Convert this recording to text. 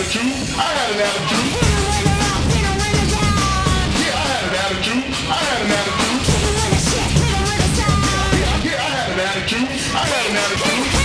attitude. I had an attitude. Yeah, I had an attitude. I had an attitude. Yeah, yeah, I had an attitude. I had an attitude.